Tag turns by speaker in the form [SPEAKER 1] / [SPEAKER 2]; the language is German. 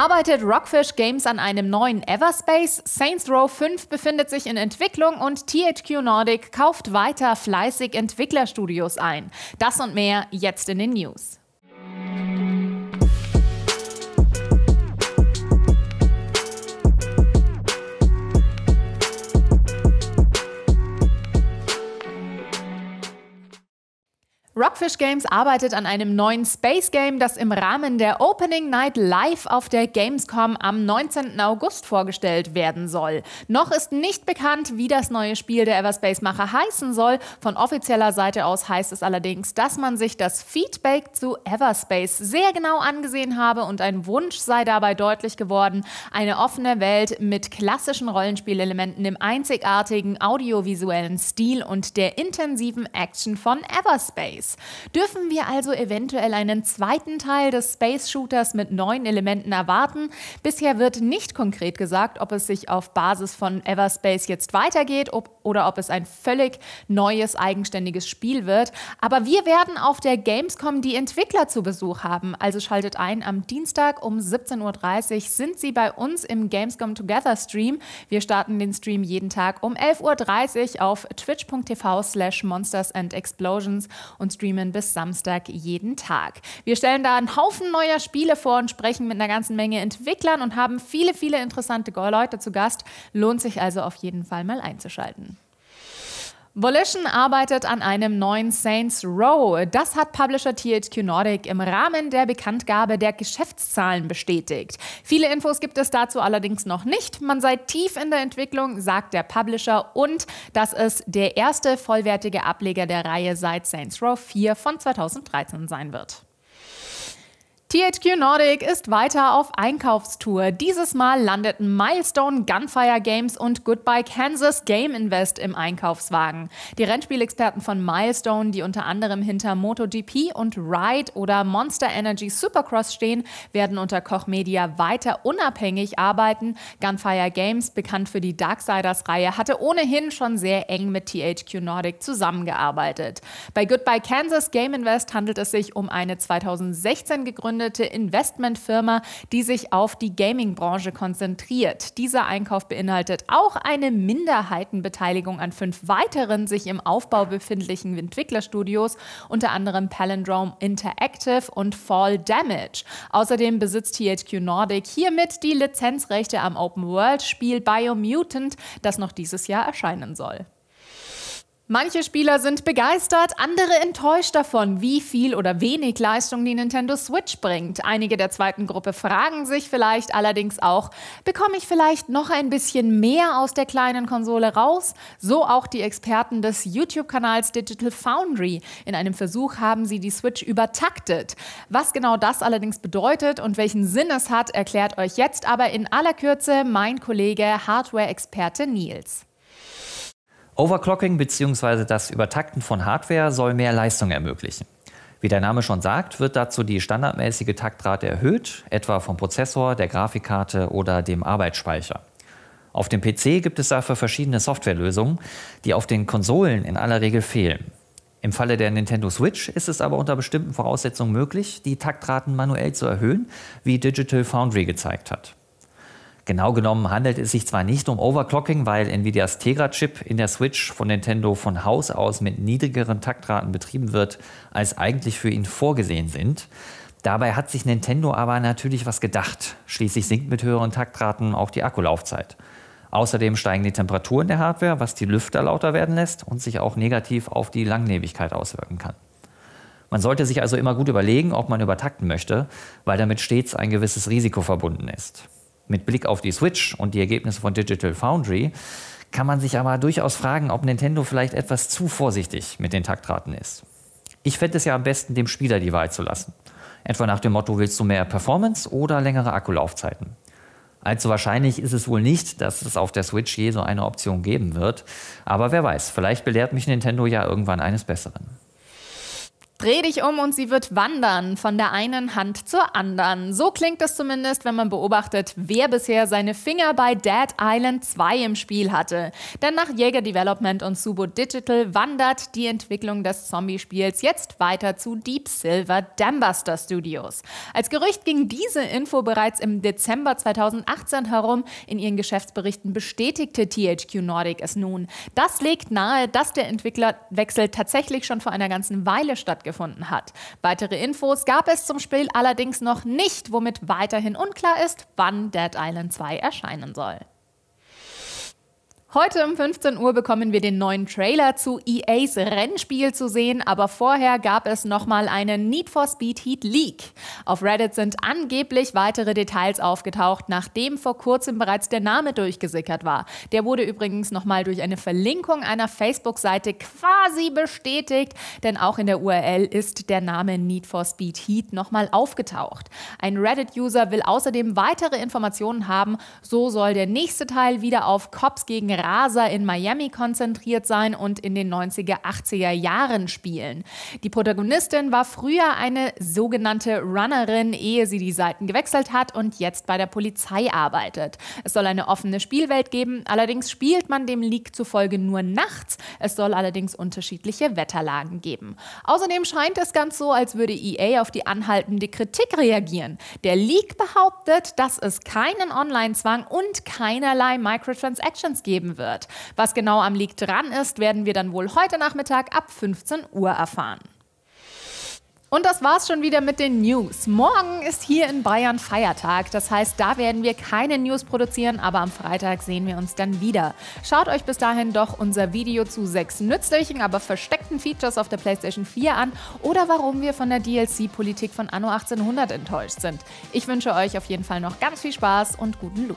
[SPEAKER 1] arbeitet Rockfish Games an einem neuen Everspace, Saints Row 5 befindet sich in Entwicklung und THQ Nordic kauft weiter fleißig Entwicklerstudios ein. Das und mehr jetzt in den News. Rockfish Games arbeitet an einem neuen Space Game, das im Rahmen der Opening Night live auf der Gamescom am 19. August vorgestellt werden soll. Noch ist nicht bekannt, wie das neue Spiel der Everspace-Macher heißen soll. Von offizieller Seite aus heißt es allerdings, dass man sich das Feedback zu Everspace sehr genau angesehen habe und ein Wunsch sei dabei deutlich geworden, eine offene Welt mit klassischen Rollenspielelementen im einzigartigen audiovisuellen Stil und der intensiven Action von Everspace. Dürfen wir also eventuell einen zweiten Teil des Space Shooters mit neuen Elementen erwarten? Bisher wird nicht konkret gesagt, ob es sich auf Basis von Everspace jetzt weitergeht ob, oder ob es ein völlig neues, eigenständiges Spiel wird. Aber wir werden auf der Gamescom die Entwickler zu Besuch haben. Also schaltet ein, am Dienstag um 17.30 Uhr sind sie bei uns im Gamescom Together Stream. Wir starten den Stream jeden Tag um 11.30 Uhr auf twitch.tv slash monsters and explosions und streamen bis Samstag jeden Tag. Wir stellen da einen Haufen neuer Spiele vor und sprechen mit einer ganzen Menge Entwicklern und haben viele, viele interessante Leute zu Gast. Lohnt sich also auf jeden Fall mal einzuschalten. Volition arbeitet an einem neuen Saints Row. Das hat Publisher THQ Nordic im Rahmen der Bekanntgabe der Geschäftszahlen bestätigt. Viele Infos gibt es dazu allerdings noch nicht. Man sei tief in der Entwicklung, sagt der Publisher, und dass es der erste vollwertige Ableger der Reihe seit Saints Row 4 von 2013 sein wird. THQ Nordic ist weiter auf Einkaufstour. Dieses Mal landeten Milestone Gunfire Games und Goodbye Kansas Game Invest im Einkaufswagen. Die Rennspielexperten von Milestone, die unter anderem hinter MotoGP und Ride oder Monster Energy Supercross stehen, werden unter Koch Media weiter unabhängig arbeiten. Gunfire Games, bekannt für die Darksiders-Reihe, hatte ohnehin schon sehr eng mit THQ Nordic zusammengearbeitet. Bei Goodbye Kansas Game Invest handelt es sich um eine 2016 gegründete gegründete Investmentfirma, die sich auf die Gaming-Branche konzentriert. Dieser Einkauf beinhaltet auch eine Minderheitenbeteiligung an fünf weiteren sich im Aufbau befindlichen Entwicklerstudios, unter anderem Palindrome Interactive und Fall Damage. Außerdem besitzt THQ Nordic hiermit die Lizenzrechte am Open-World-Spiel Biomutant, das noch dieses Jahr erscheinen soll. Manche Spieler sind begeistert, andere enttäuscht davon, wie viel oder wenig Leistung die Nintendo Switch bringt. Einige der zweiten Gruppe fragen sich vielleicht allerdings auch, bekomme ich vielleicht noch ein bisschen mehr aus der kleinen Konsole raus? So auch die Experten des YouTube-Kanals Digital Foundry. In einem Versuch haben sie die Switch übertaktet. Was genau das allerdings bedeutet und welchen Sinn es hat, erklärt euch jetzt aber in aller Kürze mein Kollege Hardware-Experte Nils.
[SPEAKER 2] Overclocking bzw. das Übertakten von Hardware soll mehr Leistung ermöglichen. Wie der Name schon sagt, wird dazu die standardmäßige Taktrate erhöht, etwa vom Prozessor, der Grafikkarte oder dem Arbeitsspeicher. Auf dem PC gibt es dafür verschiedene Softwarelösungen, die auf den Konsolen in aller Regel fehlen. Im Falle der Nintendo Switch ist es aber unter bestimmten Voraussetzungen möglich, die Taktraten manuell zu erhöhen, wie Digital Foundry gezeigt hat. Genau genommen handelt es sich zwar nicht um Overclocking, weil Nvidias Tegra-Chip in der Switch von Nintendo von Haus aus mit niedrigeren Taktraten betrieben wird, als eigentlich für ihn vorgesehen sind. Dabei hat sich Nintendo aber natürlich was gedacht. Schließlich sinkt mit höheren Taktraten auch die Akkulaufzeit. Außerdem steigen die Temperaturen der Hardware, was die Lüfter lauter werden lässt und sich auch negativ auf die Langlebigkeit auswirken kann. Man sollte sich also immer gut überlegen, ob man übertakten möchte, weil damit stets ein gewisses Risiko verbunden ist. Mit Blick auf die Switch und die Ergebnisse von Digital Foundry kann man sich aber durchaus fragen, ob Nintendo vielleicht etwas zu vorsichtig mit den Taktraten ist. Ich fände es ja am besten, dem Spieler die Wahl zu lassen. Etwa nach dem Motto, willst du mehr Performance oder längere Akkulaufzeiten? Allzu wahrscheinlich ist es wohl nicht, dass es auf der Switch je so eine Option geben wird. Aber wer weiß, vielleicht belehrt mich Nintendo ja irgendwann eines Besseren.
[SPEAKER 1] Dreh dich um und sie wird wandern, von der einen Hand zur anderen. So klingt es zumindest, wenn man beobachtet, wer bisher seine Finger bei Dead Island 2 im Spiel hatte. Denn nach Jäger Development und Subo Digital wandert die Entwicklung des Zombie-Spiels jetzt weiter zu Deep Silver Dambuster Studios. Als Gerücht ging diese Info bereits im Dezember 2018 herum. In ihren Geschäftsberichten bestätigte THQ Nordic es nun. Das legt nahe, dass der Entwicklerwechsel tatsächlich schon vor einer ganzen Weile stattgefunden stattgefunden hat. Weitere Infos gab es zum Spiel allerdings noch nicht, womit weiterhin unklar ist, wann Dead Island 2 erscheinen soll. Heute um 15 Uhr bekommen wir den neuen Trailer zu EAs Rennspiel zu sehen, aber vorher gab es nochmal einen Need for Speed Heat Leak. Auf Reddit sind angeblich weitere Details aufgetaucht, nachdem vor kurzem bereits der Name durchgesickert war. Der wurde übrigens nochmal durch eine Verlinkung einer Facebook-Seite quasi bestätigt, denn auch in der URL ist der Name Need for Speed Heat nochmal aufgetaucht. Ein Reddit-User will außerdem weitere Informationen haben, so soll der nächste Teil wieder auf Cops gegen Raser in Miami konzentriert sein und in den 90er, 80er Jahren spielen. Die Protagonistin war früher eine sogenannte Runnerin, ehe sie die Seiten gewechselt hat und jetzt bei der Polizei arbeitet. Es soll eine offene Spielwelt geben, allerdings spielt man dem Leak zufolge nur nachts. Es soll allerdings unterschiedliche Wetterlagen geben. Außerdem scheint es ganz so, als würde EA auf die anhaltende Kritik reagieren. Der Leak behauptet, dass es keinen Online-Zwang und keinerlei Microtransactions geben geben wird. Was genau am Leak dran ist, werden wir dann wohl heute Nachmittag ab 15 Uhr erfahren. Und das war's schon wieder mit den News. Morgen ist hier in Bayern Feiertag. Das heißt, da werden wir keine News produzieren, aber am Freitag sehen wir uns dann wieder. Schaut euch bis dahin doch unser Video zu sechs nützlichen, aber versteckten Features auf der PlayStation 4 an oder warum wir von der DLC-Politik von Anno 1800 enttäuscht sind. Ich wünsche euch auf jeden Fall noch ganz viel Spaß und guten Loot.